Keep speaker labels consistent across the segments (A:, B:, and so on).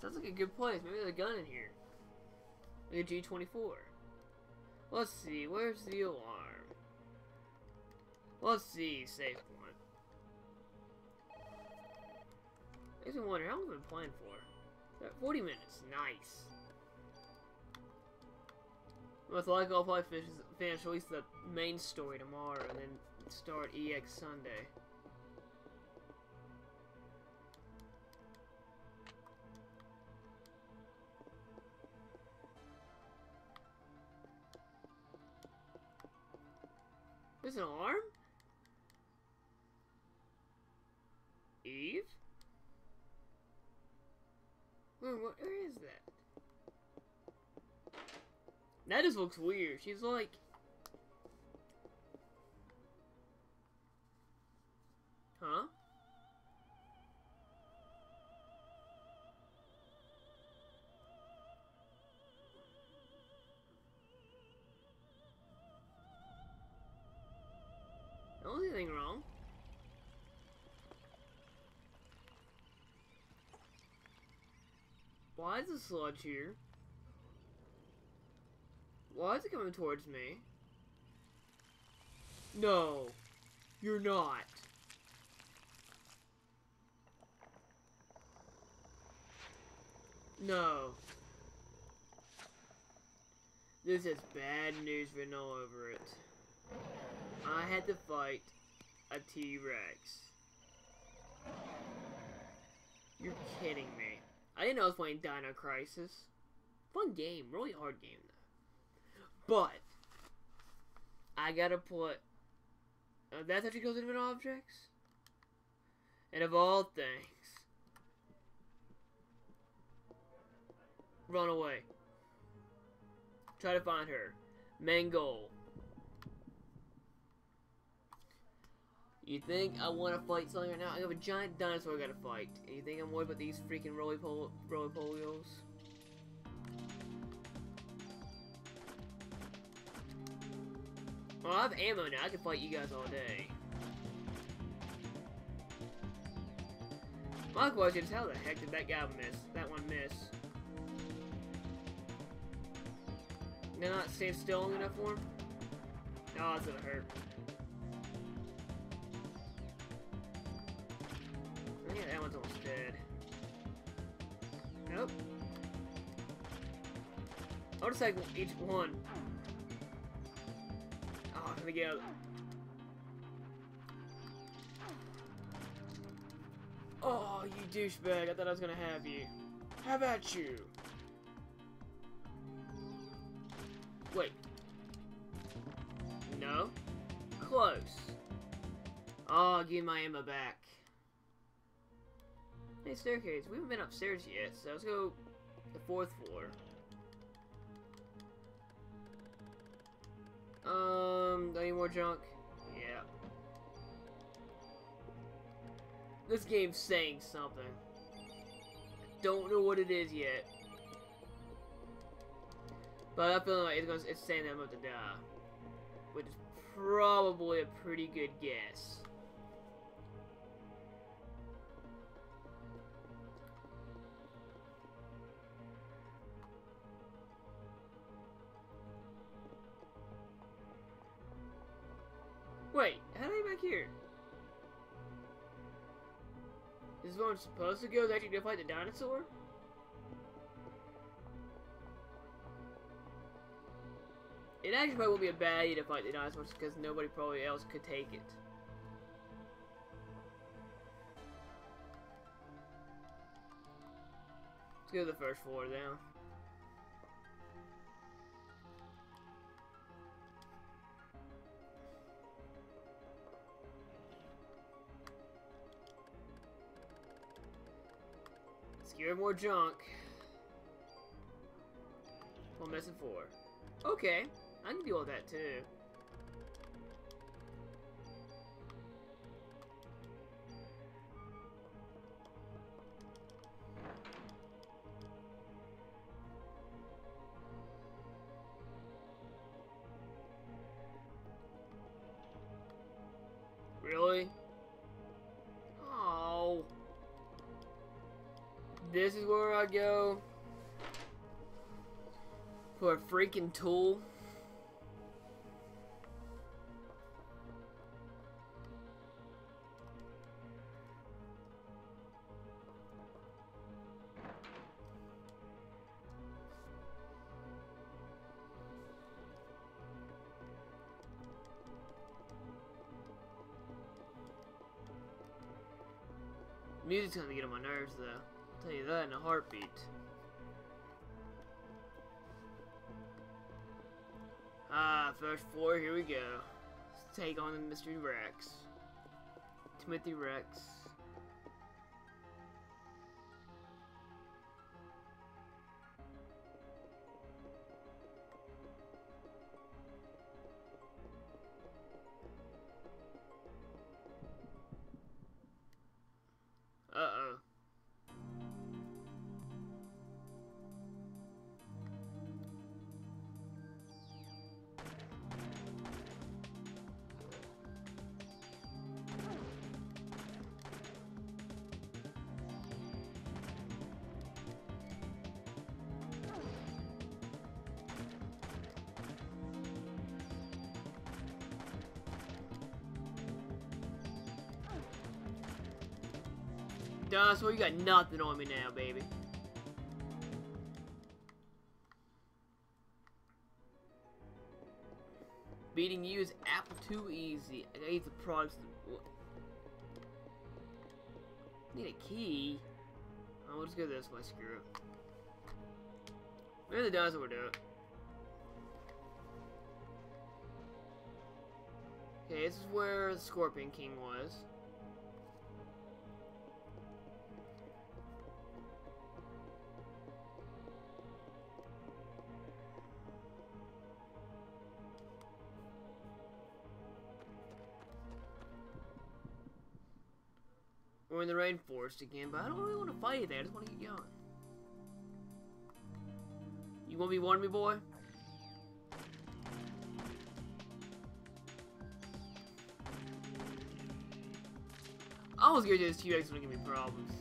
A: Sounds like a good place. Maybe there's a gun in here. Like a G24. Let's see. Where's the alarm? Let's see. Safe point. Makes me wonder how long have been playing for? 40 minutes. Nice. Most likely I'll probably finish, finish at least the main story tomorrow and then start EX Sunday. There's an arm? Eve? Hmm, where, where is that? That just looks weird. She's like... anything wrong. Why is the sludge here? Why is it coming towards me? No, you're not. No. This is bad news written all over it. I had to fight a T-Rex. You're kidding me. I didn't know I was playing Dino Crisis. Fun game, really hard game though. But I gotta put. Uh, that's actually goes into objects. And of all things, run away. Try to find her. Main You think I want to fight something right now? I have a giant dinosaur I gotta fight. And you think I'm worried about these freaking roly pol roly polios? Well, I have ammo now. I can fight you guys all day. My question is, how the heck did that guy miss? That one miss? Did I not stay still long enough for him? Oh, that's gonna hurt. Yeah, that one's almost dead. Nope. I'll just take each one. Oh, let me go. Oh, you douchebag. I thought I was gonna have you. How about you? Wait. No? Close. Oh, give my ammo back. Hey, staircase. We haven't been upstairs yet, so let's go the fourth floor. Um, any more junk? Yeah. This game's saying something. I don't know what it is yet. But I feel like it's, gonna, it's saying that I'm about to die. Which is probably a pretty good guess. Supposed to go to actually go fight the dinosaur? It actually probably would be a bad idea to fight the dinosaurs because nobody probably else could take it. Let's go to the first floor now. Secure more junk. One missing four. Okay, I can deal with that too. This is where I go for a freaking tool. Music's gonna get on my nerves though. Tell you that in a heartbeat. Ah, first floor, here we go. Let's take on the Mystery Rex. Timothy Rex. Dinosaur, you got nothing on me now, baby. Beating you is apple too easy. I gotta eat the products. Need a key. Oh, let's go this way. Screw it. Where the dinosaur do it? Okay, this is where the Scorpion King was. In the rainforest again, but I don't really want to fight there. I just want to get going. You want to warning me, boy? I was scared this T-Rex gonna give me problems.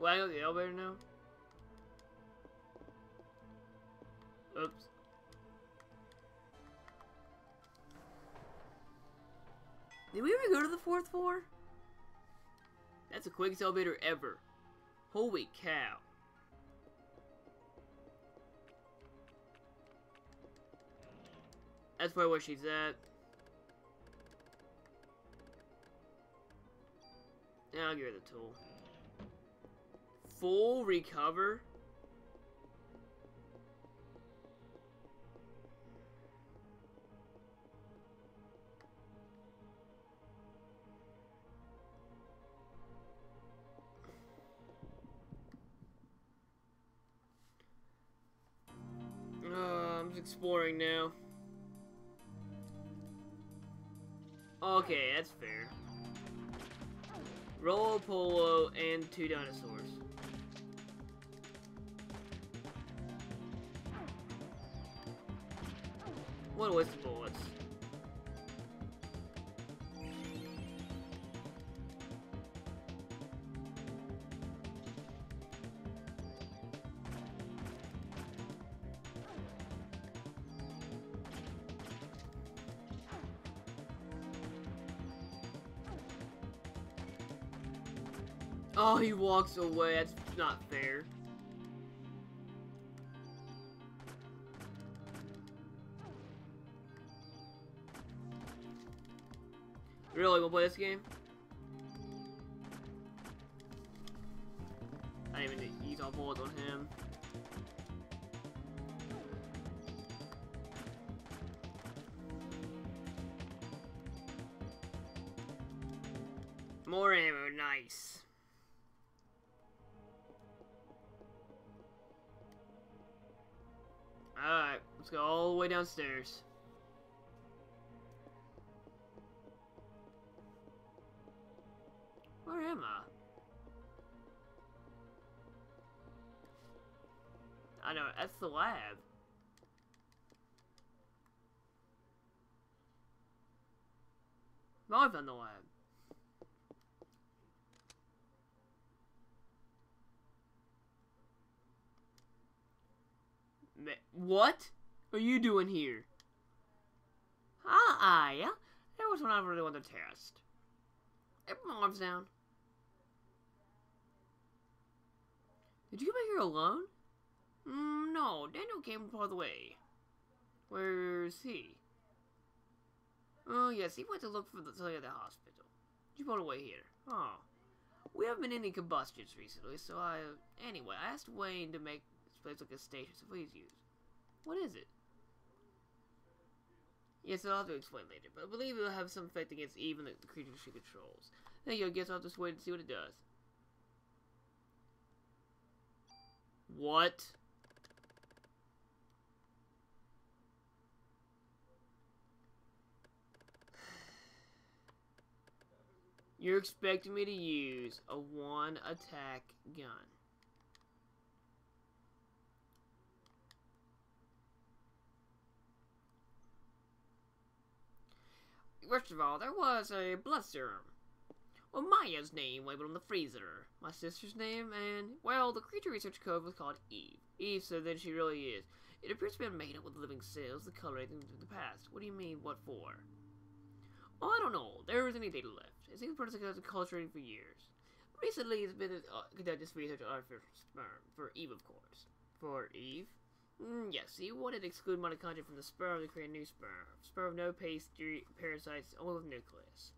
A: Well, I got the elevator now. Oops. Did we ever go to the fourth floor? That's the quickest elevator ever. Holy cow. That's probably where she's at. Yeah, I'll give her the tool. Full recover? Uh, I'm just exploring now. Okay, that's fair. Rollo Polo and two dinosaurs. What a waste of bullets. Oh, he walks away. That's not fair. Really, we'll play this game? I didn't even use all bullets on him. More ammo, nice. Alright, let's go all the way downstairs. Am I? Know, that's the lab. I found the lab. What are you doing here? Ah, yeah. That was one I really wanted to test. It belongs down. Did you come here alone? Mm, no, Daniel came of the way. Where's he? Oh, yes, he went to look for the Tully at the hospital. You brought away here. Oh. We haven't been in any combustions recently, so I... Anyway, I asked Wayne to make this place look a station, so please use. What is it? Yes, I'll have to explain later, but I believe it'll have some effect against even the, creatures she controls. Thank you, I guess I'll just wait and see what it does. What? You're expecting me to use a one attack gun. First of all, there was a blood serum. Well, Maya's name labeled on the freezer. My sister's name, and, well, the creature research code was called Eve. Eve so then she really is. It appears to be made up with living cells, the color of the past. What do you mean, what for? Oh, I don't know. There isn't any data left. It seems person has been culturing for years. Recently, it's been uh, conducted research on artificial sperm. For Eve, of course. For Eve? Mm, yes, he wanted to exclude mitochondria from the sperm to create a new sperm. Sperm no parasites, only with nucleus.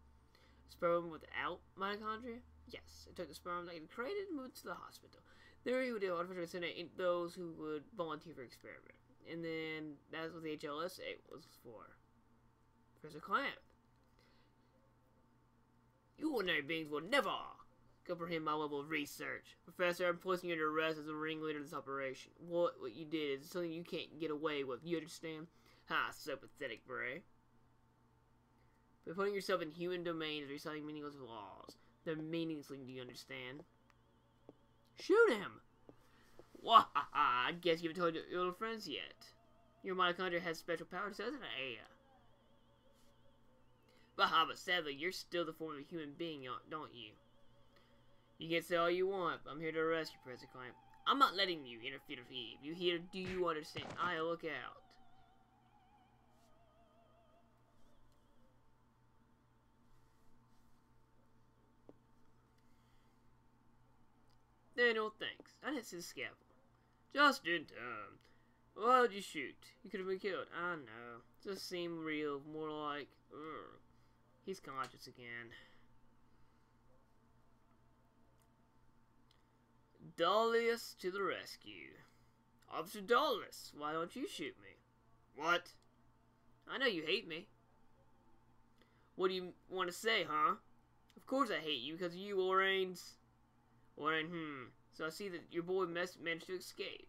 A: Sperm without mitochondria? Yes, it took the sperm that he created and moved to the hospital. There he would artificially inseminate those who would volunteer for experiment. And then that's what the HLSA was for. Professor Klamp. You ordinary beings will never comprehend my level of research. Professor, I'm placing you under arrest as a ringleader of this operation. What what you did is something you can't get away with. You understand? Ha, so pathetic, Brea. By putting yourself in human domains is reciting meaningless laws. They're meaningless, do you understand? Shoot him! Wah ha ha! I guess you haven't told your little friends yet. Your mitochondria has special powers, doesn't it? Baha, but sadly, you're still the form of a human being, don't you? You can say all you want, but I'm here to arrest you, President Klamp. I'm not letting you interfere with Eve. You hear? Do you understand? I look out. Daniel, thanks. I didn't see the scalpel. Just in time. Why did um, you shoot? You could have been killed. I know. Just seemed real, more like... Ugh. He's conscious again. Dollis to the rescue. Officer Dollis, why don't you shoot me? What? I know you hate me. What do you want to say, huh? Of course I hate you because you, Lorraine's... Lorraine, hmm. So I see that your boy managed to escape.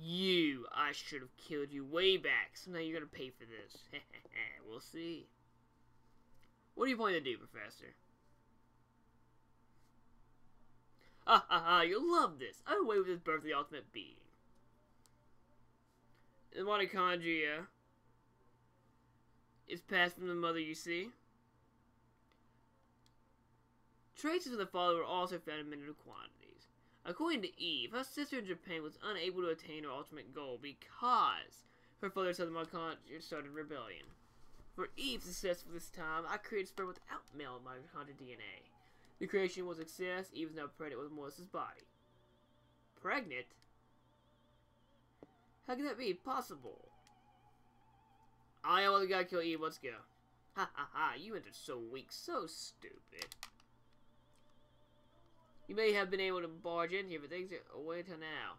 A: You, I should have killed you way back, so now you're gonna pay for this. we'll see. What are you planning to do, Professor? Ha ha ha, you'll love this. I'm away with this birth of the ultimate being. The mitochondria is passed from the mother, you see. Traces of the father were also found in minute quantities. According to Eve, her sister in Japan was unable to attain her ultimate goal because her father the mitochondria started rebellion. For Eve's success for this time, I created sperm without male mitochondrial DNA. The creation was a success, Eve is now pregnant with Melissa's body. Pregnant? How can that be possible? I am the guy kill Eve, let's go. Ha ha ha, you entered so weak, so stupid. You may have been able to barge in here, but things are away until now.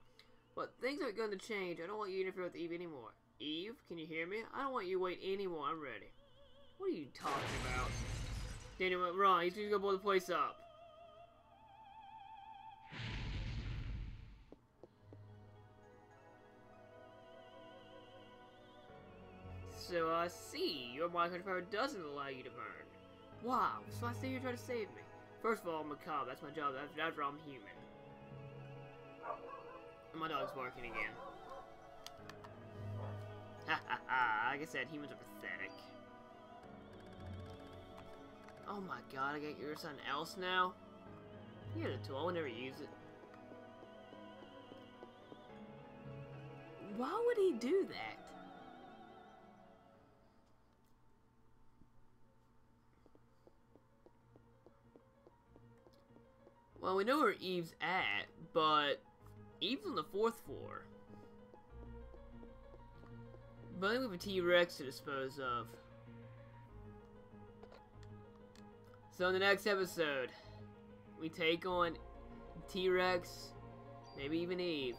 A: But things aren't going to change. I don't want you to interfere with Eve anymore. Eve, can you hear me? I don't want you to wait anymore. I'm ready. What are you talking about? Daniel went wrong. He's going to blow the place up. So I see. Your mitochondria power doesn't allow you to burn. Wow, so I see you're trying to save me. First of all, I'm a cop. That's my job. After, after I'm human. And my dog's barking again. Ha ha ha. Like I said, humans are pathetic. Oh my god, I got your something else now? Yeah, the tool. I would never use it. Why would he do that? Well, we know where Eve's at, but Eve's on the fourth floor. But I think we have a T-Rex to dispose of. So in the next episode, we take on T-Rex, maybe even Eve.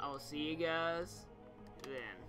A: I will see you guys then.